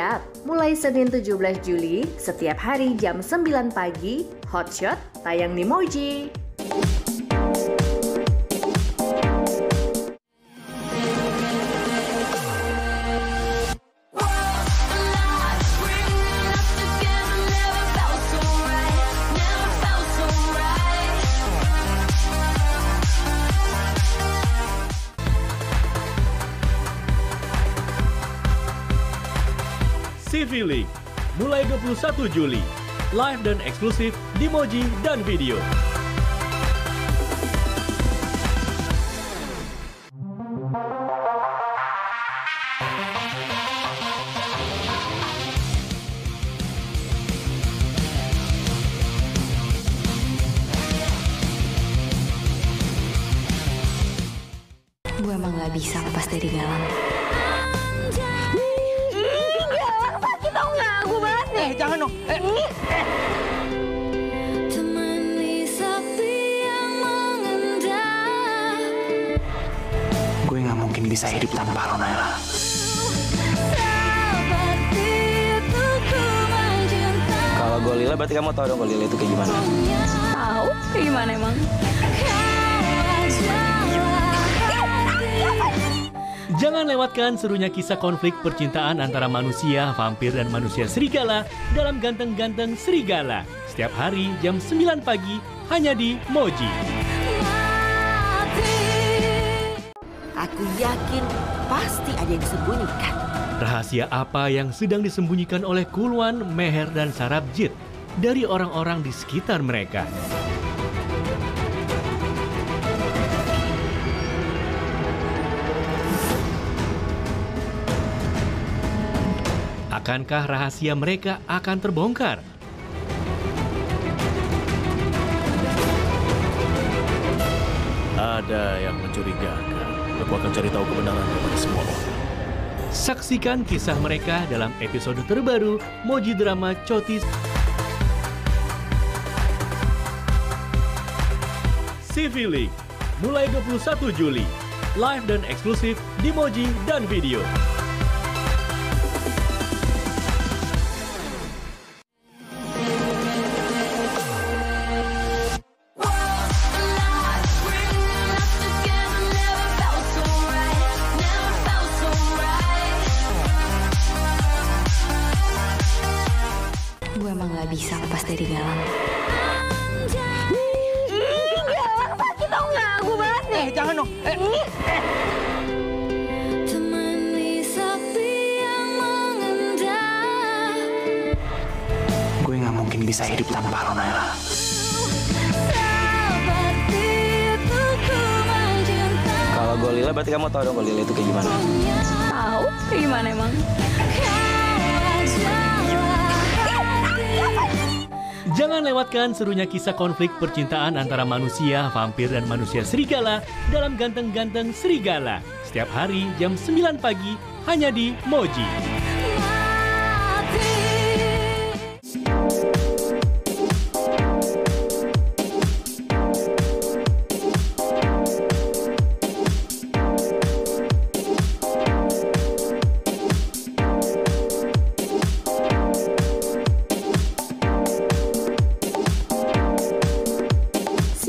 Siap-siap, mulai Senin 17 Juli, setiap hari jam 9 pagi, Hotshot tayang di Moji. League mulai 21 Juli. Live dan eksklusif di Moji dan video. Tanpa lo, Naila. Kalau gue Lila, berarti kamu tahu dong kalau Lila itu kayak gimana. Tahu? Kayak gimana emang? Jangan lewatkan serunya kisah konflik percintaan antara manusia, vampir, dan manusia serigala dalam Ganteng-Ganteng Serigala. Setiap hari jam 9 pagi hanya di Moji. Aku yakin pasti ada yang disembunyikan. Rahasia apa yang sedang disembunyikan oleh Kulwan, Meher, dan Sarabjit dari orang-orang di sekitar mereka? Akankah rahasia mereka akan terbongkar? Ada yang mencurigakan. Aku akan cari tahu kebenaran kepada semua orang. Saksikan kisah mereka dalam episode terbaru Moji Drama Cotis CV League mulai 21 Juli. Live dan eksklusif di Moji dan video. Bisa hidup tanpa lo, Naila. Kalau gue Lila, berarti kamu tahu dong kalau Lila itu kayak gimana. Tahu? Kayak gimana emang? Jangan lewatkan serunya kisah konflik percintaan antara manusia, vampir, dan manusia serigala dalam Ganteng-Ganteng Serigala. Setiap hari jam 9 pagi hanya di Moji.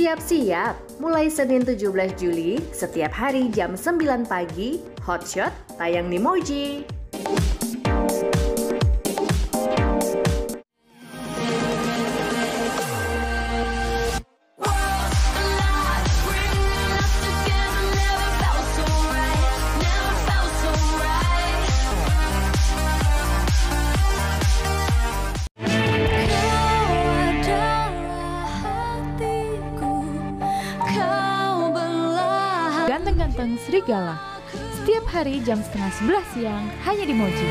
Siap-siap, mulai Senin 17 Juli, setiap hari jam 9 pagi, Hotshot tayang di Moji. Hari jam setengah sebelas siang hanya di Moji.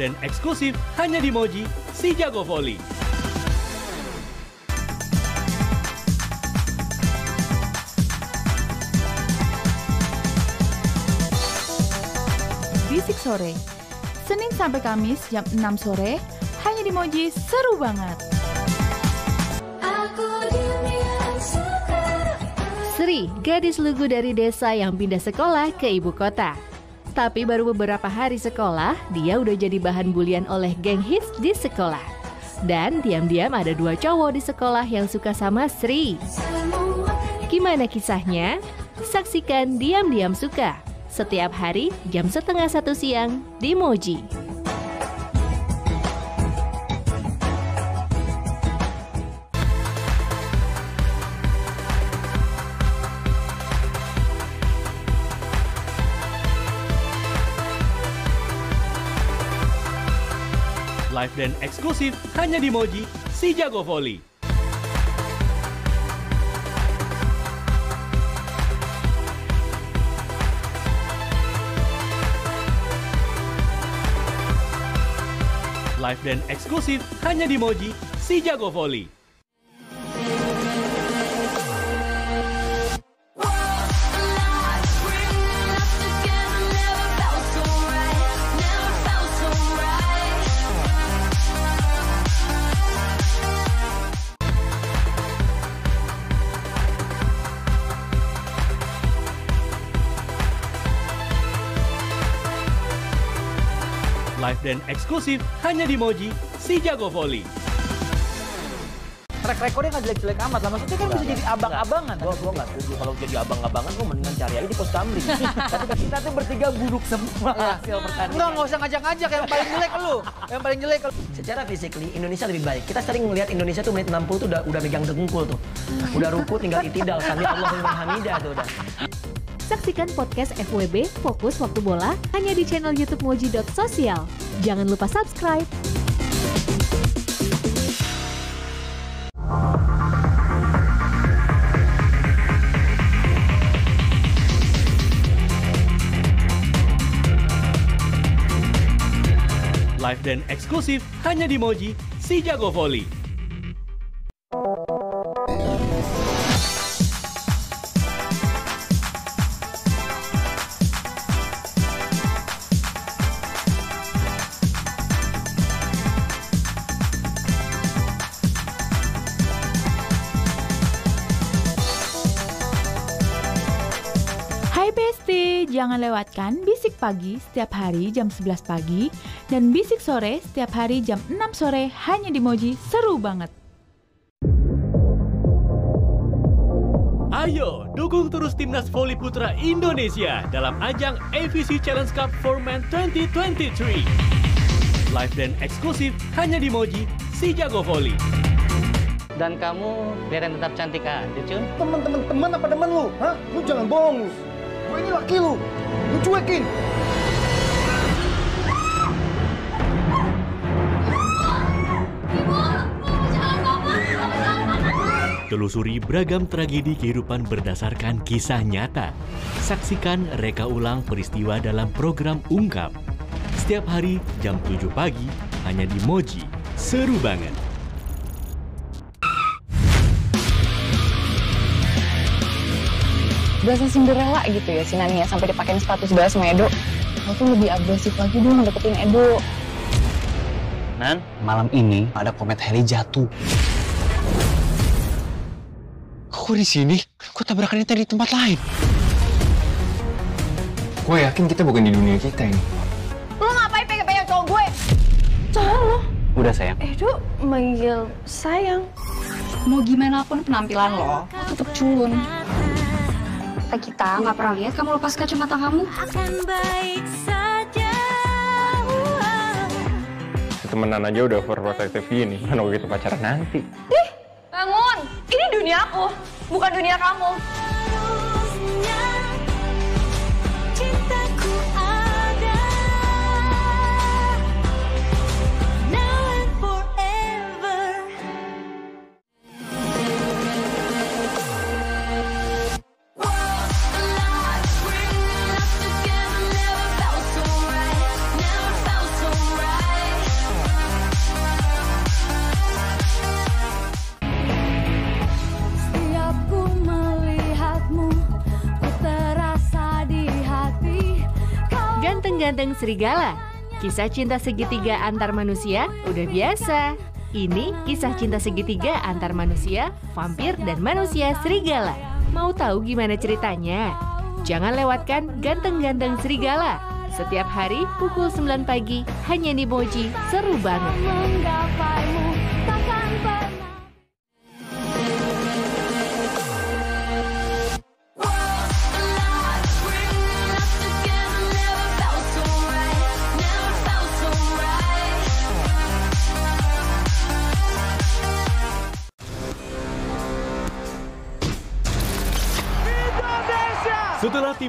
Dan eksklusif hanya di Moji, si jago volley. Bisik Sore. Senin sampai Kamis jam 6 sore hanya di Moji seru banget. Sri, gadis lugu dari desa yang pindah sekolah ke ibu kota. Tapi baru beberapa hari sekolah, dia udah jadi bahan bulian oleh geng hits di sekolah. Dan diam-diam ada dua cowok di sekolah yang suka sama Sri. Gimana kisahnya? Saksikan Diam-Diam Suka. Setiap hari jam setengah satu siang di Moji. Live dan eksklusif hanya di Moji, si jago volley. Live dan eksklusif hanya di Moji, si jago volley. Dan eksklusif hanya di Moji, si jago volley. track recordnya nggak jelek-jelek amat lah. Maksudnya kan bisa jadi abang-abangan. Gue gue nggak setuju kalau jadi abang-abangan gue mendingan cari aja di pos kamling. Tapi kita tuh bertiga buruk semua hasil pertandingan. Enggak, nggak usah ngajak-ngajak. Yang paling jelek lu. Yang paling jelek lu. Secara physically Indonesia lebih baik. Kita sering melihat Indonesia tuh menit 60 tuh udah udah megang dengkul tuh. Udah ruku tinggal itidal sami Allahumma hamidah tuh udah. Saksikan podcast FWB Fokus Waktu Bola hanya di channel YouTube Moji.sosial. Jangan lupa subscribe. Live dan eksklusif hanya di Moji, si jago volley. Jangan lewatkan Bisik Pagi setiap hari jam 11 pagi dan Bisik Sore setiap hari jam 6 sore hanya di Moji. Seru banget. Ayo, dukung terus timnas voli putra Indonesia dalam ajang AVC Challenge Cup for Men 2023. Live dan eksklusif hanya di Moji, si jago volley. Dan kamu kelihatan tetap cantik aja, Cun. Temen-temen temen apa temen lu? Hah? Lu jangan bohong lu. Gue ini laki lu. Lu cuekin. Telusuri beragam tragedi kehidupan berdasarkan kisah nyata. Saksikan reka ulang peristiwa dalam program Ungkap. Setiap hari jam 7 pagi hanya di Moji. Seru banget. Berasa Cinderella gitu ya si Nania sampai dipakein sepatu segala sama Edo. Lo tuh lebih agresif lagi dong deketin Edo. Nan, malam ini ada komet heli jatuh. Kok di sini? Kok tabrakannya tadi di tempat lain? Gue yakin kita bukan di dunia kita ini. Lo ngapain pegang-pegang cowok gue? Cowok lo? Udah sayang. Edo manggil sayang. Mau gimana pun penampilan lo, lo tetep culun. Kita nggak pernah lihat kamu lepas kacamata kamu. Akan baik saja. Temenan aja udah overprotective gini. Mana gitu pacaran nanti. Ih, bangun. Ini dunia aku, bukan dunia kamu. Cintaku Ganteng-ganteng serigala. Kisah cinta segitiga antar manusia udah biasa. Ini kisah cinta segitiga antar manusia, vampir, dan manusia serigala. Mau tahu gimana ceritanya? Jangan lewatkan Ganteng-ganteng serigala. Setiap hari pukul 9 pagi hanya di Moji. Seru banget.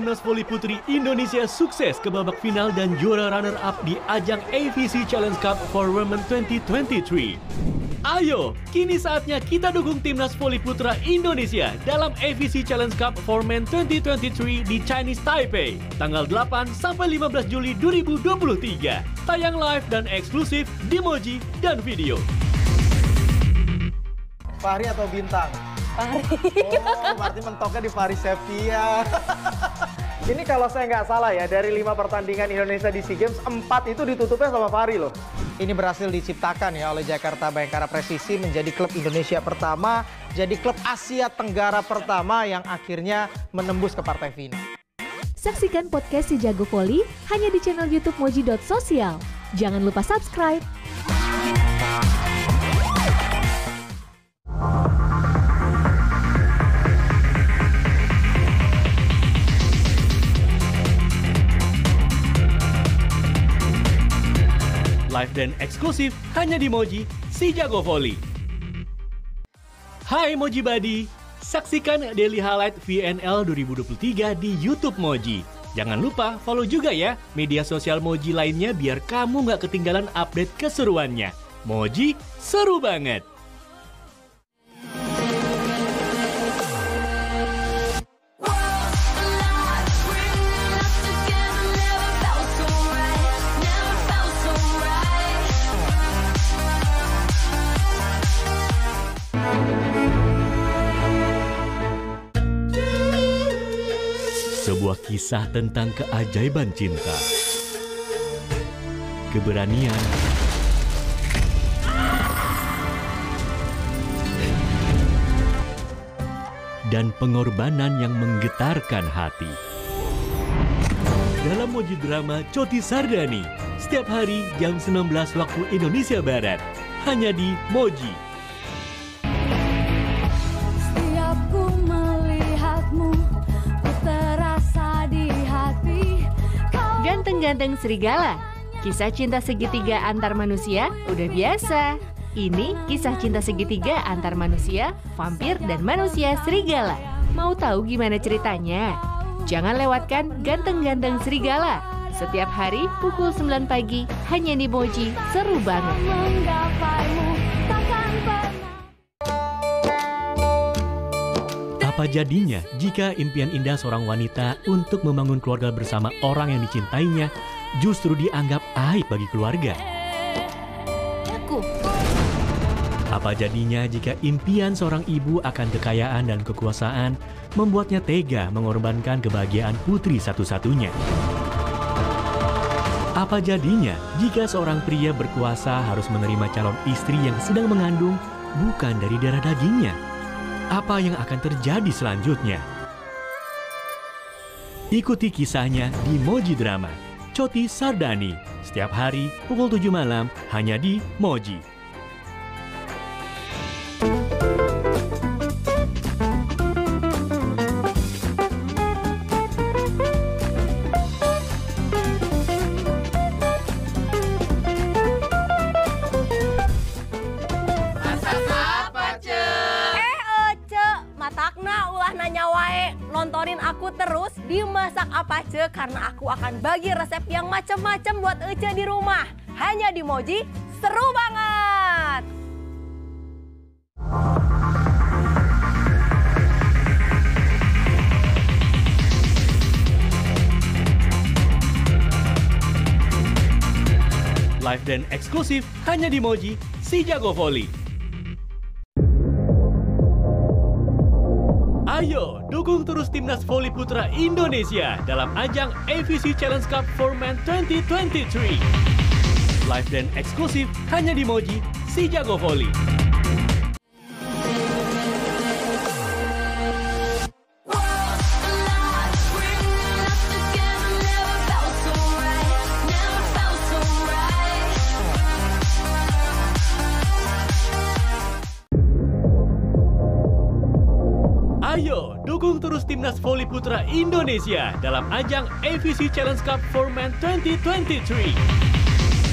Timnas voli putri Indonesia sukses ke babak final dan juara runner-up di ajang AVC Challenge Cup for Women 2023. Ayo, kini saatnya kita dukung timnas voli putra Indonesia dalam AVC Challenge Cup for Men 2023 di Chinese Taipei, tanggal 8 sampai 15 Juli 2023. Tayang live dan eksklusif di Moji dan video. Fahri atau Bintang? Fahri. Oh, berarti mentoknya di Fahri Septia. Ini kalau saya nggak salah ya, dari lima pertandingan Indonesia di SEA Games, empat itu ditutupnya sama Fahri loh. Ini berhasil diciptakan ya oleh Jakarta Bayangkara Presisi menjadi klub Indonesia pertama, jadi klub Asia Tenggara pertama yang akhirnya menembus ke partai final. Saksikan podcast si Jago Voli hanya di channel YouTube Moji.sosial. Jangan lupa subscribe. Live dan eksklusif hanya di Moji, si jago volley. Hai Moji Buddy, saksikan Daily Highlight VNL 2023 di YouTube Moji. Jangan lupa follow juga ya media sosial Moji lainnya biar kamu nggak ketinggalan update keseruannya. Moji seru banget! Kisah tentang keajaiban cinta, keberanian, dan pengorbanan yang menggetarkan hati. Dalam Moji Drama Coti Sardani, setiap hari jam 19 waktu Indonesia Barat, hanya di Moji. Ganteng-ganteng serigala. Kisah cinta segitiga antar manusia udah biasa. Ini kisah cinta segitiga antar manusia, vampir, dan manusia serigala. Mau tahu gimana ceritanya? Jangan lewatkan Ganteng-ganteng serigala. Setiap hari pukul 9 pagi hanya di Moji. Seru banget. Apa jadinya jika impian indah seorang wanita untuk membangun keluarga bersama orang yang dicintainya justru dianggap aib bagi keluarga? Aku. Apa jadinya jika impian seorang ibu akan kekayaan dan kekuasaan membuatnya tega mengorbankan kebahagiaan putri satu-satunya? Apa jadinya jika seorang pria berkuasa harus menerima calon istri yang sedang mengandung bukan dari darah dagingnya? Apa yang akan terjadi selanjutnya? Ikuti kisahnya di Moji Drama, Coti Sardani, setiap hari pukul 7 malam hanya di Moji. Moji, seru banget. Live dan eksklusif hanya di Moji, si jago volley. Ayo, dukung terus timnas voli putra Indonesia dalam ajang AVC Challenge Cup for Men 2023. Live dan eksklusif hanya di Moji, si jago voli. Ayo, dukung terus timnas voli putra Indonesia dalam ajang AVC Challenge Cup for Men 2023.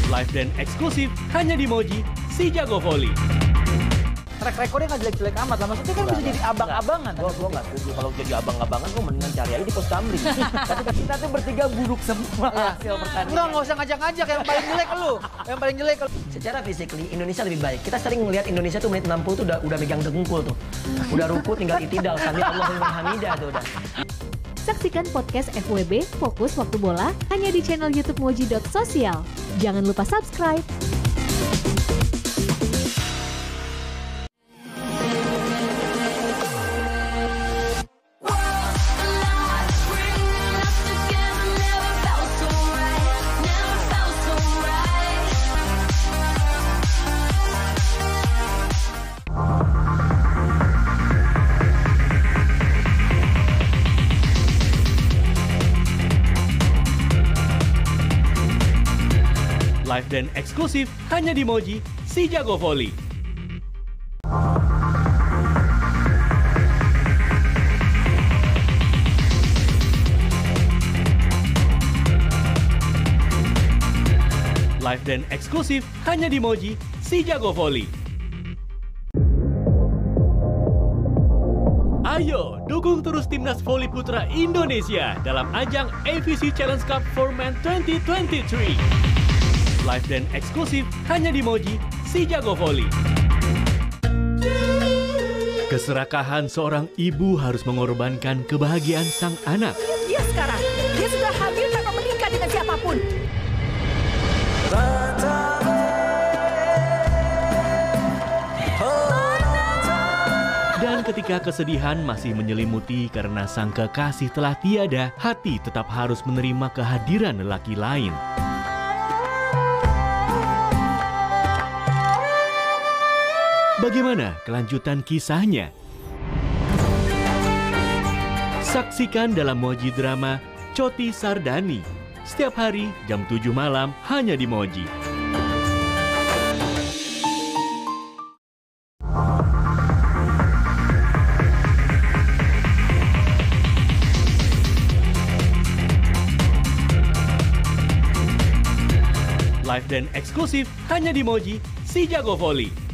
Live dan eksklusif hanya di Moji, si jago voli. Track recordnya nggak jelek-jelek amat lah. Maksudnya kan bisa jadi abang-abangan. Gue gue nggak setuju kalau jadi abang-abangan gue mendingan cari aja di pos kamling. Tapi kita tuh bertiga buruk semua hasil pertandingan. Enggak, nggak usah ngajak-ngajak. Yang paling jelek lu. Yang paling jelek. Secara physically Indonesia lebih baik. Kita sering melihat Indonesia tuh menit 60 tuh udah udah megang dengkul tuh. Udah rukut tinggal itidal. Sami Allahumma hamidah tuh udah. Saksikan podcast FWB Fokus Waktu Bola hanya di channel YouTube Moji.sosial. Jangan lupa subscribe. Live dan eksklusif hanya di Moji, si jago voli. Live dan eksklusif hanya di Moji, si jago voli. Ayo, dukung terus timnas voli putra Indonesia dalam ajang AVC Challenge Cup for Men 2023. Live dan eksklusif hanya di Moji, si jago voli. Keserakahan seorang ibu harus mengorbankan kebahagiaan sang anak. Dia sekarang, dia sudah hamil tanpa menikah dengan siapa pun. Dan ketika kesedihan masih menyelimuti karena sang kekasih telah tiada, hati tetap harus menerima kehadiran lelaki lain. Bagaimana kelanjutan kisahnya? Saksikan dalam Moji Drama Coti Sardani setiap hari jam 7 malam hanya di Moji. Live dan eksklusif hanya di Moji, si jago voli.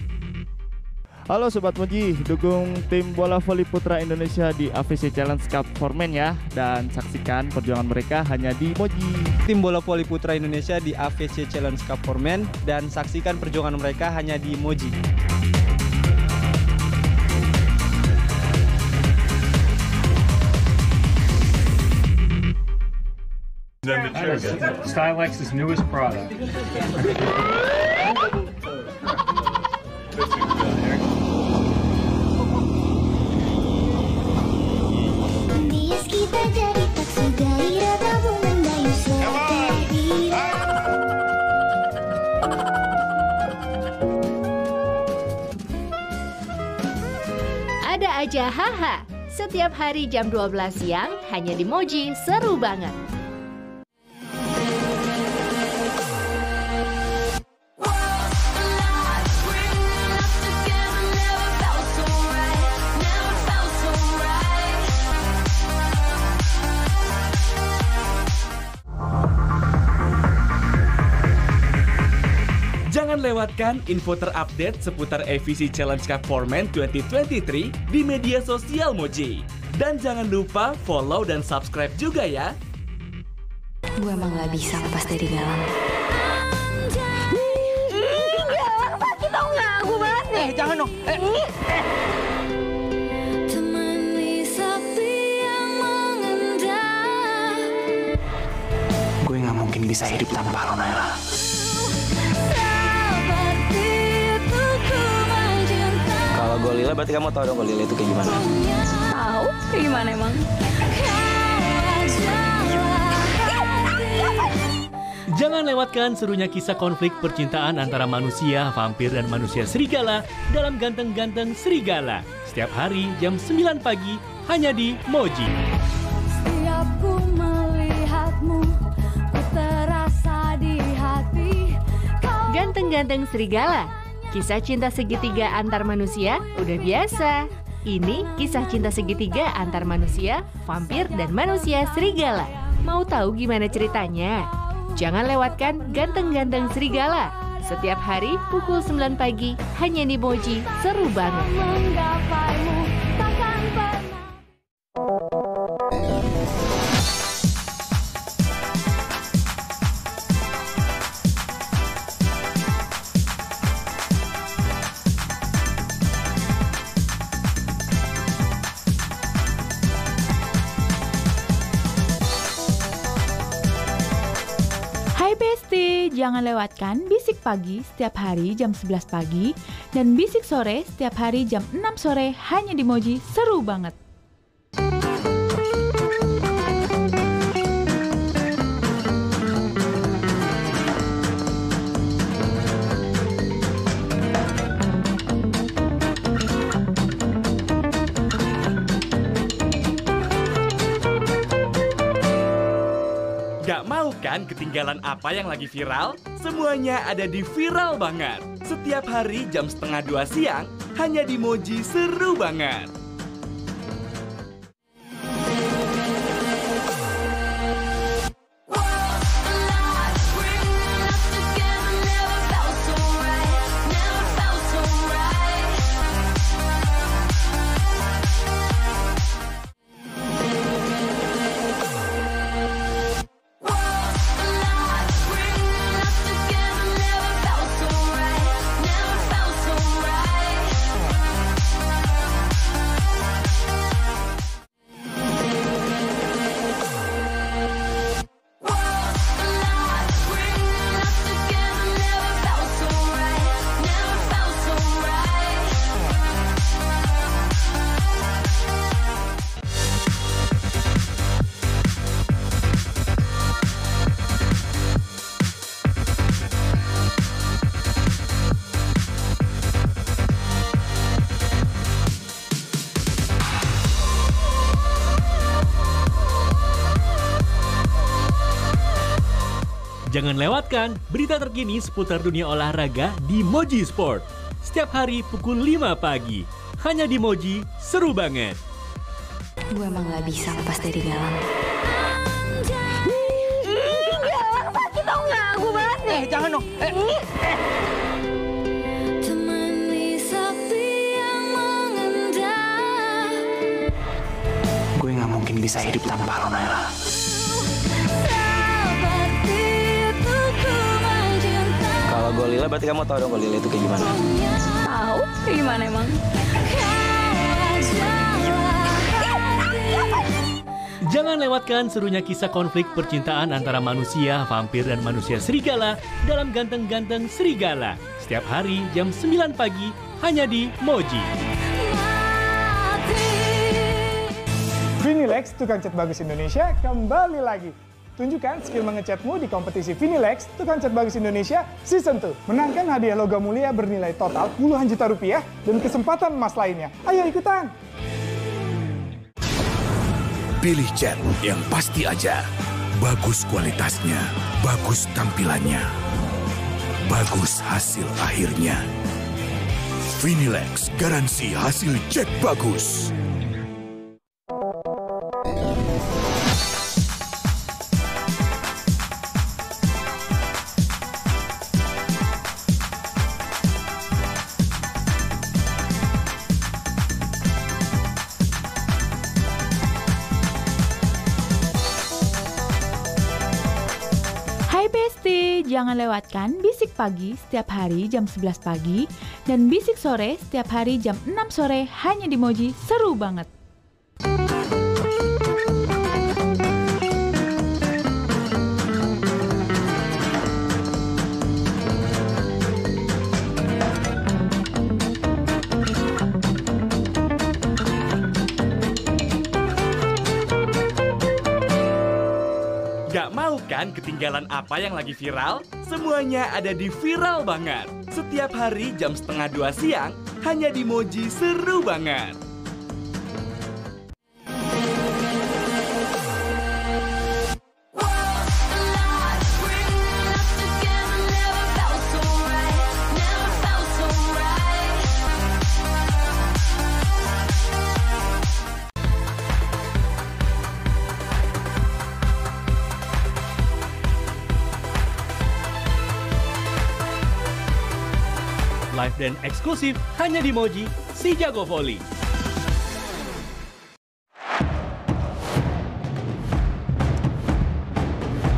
Halo Sobat Moji, dukung tim bola voli putra Indonesia di AVC Challenge Cup for Men ya. Dan saksikan perjuangan mereka hanya di Moji Tim bola voli putra Indonesia di AVC Challenge Cup for Men Dan saksikan perjuangan mereka hanya di Moji Stylex's newest product. Ada aja haha. Setiap hari jam 12 siang hanya di Moji, seru banget. Lewatkan info terupdate seputar AVC Challenge Cup for Men 2023 di media sosial Moji. Dan jangan lupa follow dan subscribe juga ya. Gue emang gak bisa lepas dari galang. sakit tau nggak? Gue banget nih. Eh, jangan dong. Eh. Gue nggak mungkin bisa hidup tanpa lo, Naila. Kalau gue lila berarti kamu tahu dong kalau Lila itu kayak gimana. Tahu? Kayak gimana emang? Jangan lewatkan serunya kisah konflik percintaan antara manusia, vampir, dan manusia serigala dalam Ganteng-Ganteng Serigala. Setiap hari jam 9 pagi hanya di Moji. Setiap ku melihatmu, ku terasa di hati. Ganteng-ganteng serigala. Kisah cinta segitiga antar manusia udah biasa. Ini kisah cinta segitiga antar manusia, vampir, dan manusia serigala. Mau tahu gimana ceritanya? Jangan lewatkan Ganteng-ganteng serigala. Setiap hari pukul 9 pagi hanya di Moji. Seru banget. Jangan lewatkan Bisik Pagi setiap hari jam 11 pagi dan Bisik Sore setiap hari jam 6 sore hanya di Moji. Seru banget. Mau kan ketinggalan apa yang lagi viral? Semuanya ada di Viral Banget. Setiap hari jam setengah dua siang, hanya di Moji seru banget. Jangan lewatkan berita terkini seputar dunia olahraga di Moji Sport. Setiap hari pukul 5 pagi. Hanya di Moji, seru banget. Gue emang gak bisa lepas dari galang. Galang sakit tau nggak? Gue banget nih. Eh, jangan dong. Eh. Gue nggak mungkin bisa hidup tanpa lo, Naila. Kalau gue Lila berarti kamu tahu dong kalau Lila itu kayak gimana. Tahu? Kayak gimana emang? Jangan lewatkan serunya kisah konflik percintaan antara manusia, vampir, dan manusia serigala dalam Ganteng-Ganteng Serigala. Setiap hari jam 9 pagi hanya di Moji. Vinilex, tukang cat bagus Indonesia, kembali lagi. Tunjukkan skill mengecatmu di kompetisi Vinilex, tukang cat bagus Indonesia Season 2. Menangkan hadiah logam mulia bernilai total puluhan juta rupiah dan kesempatan emas lainnya. Ayo ikutan! Pilih cat yang pasti aja. Bagus kualitasnya, bagus tampilannya, bagus hasil akhirnya. Vinilex garansi hasil cat bagus. Hai Besti, jangan lewatkan Bisik Pagi setiap hari jam 11 pagi dan Bisik Sore setiap hari jam 6 sore hanya di Moji. Seru banget. Kan ketinggalan apa yang lagi viral? Semuanya ada di Viral Banget. Setiap hari jam setengah dua siang, hanya di Moji seru banget. Dan eksklusif hanya di Moji, si jago volley.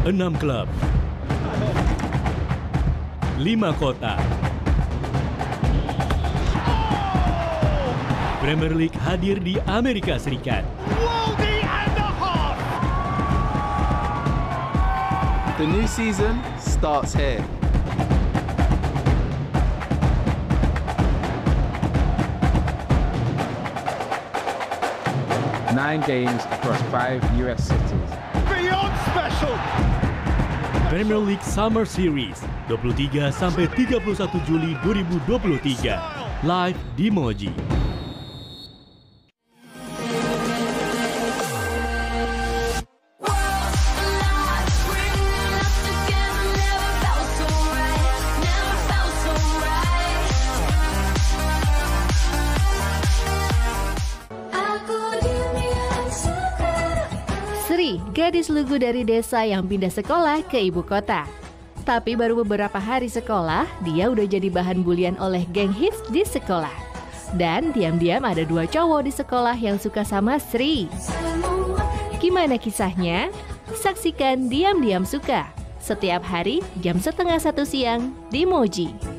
Enam klub, lima kota, Premier League hadir di Amerika Serikat. The new season starts here. Nine games across five US cities. Beyond special. Premier League Summer Series 23 sampai 31 Juli 2023 live di Moji. Gadis lugu dari desa yang pindah sekolah ke ibu kota. Tapi baru beberapa hari sekolah, dia udah jadi bahan bulian oleh geng hits di sekolah. Dan diam-diam ada dua cowok di sekolah yang suka sama Sri. Gimana kisahnya? Saksikan Diam-Diam Suka. Setiap hari jam setengah satu siang di Moji.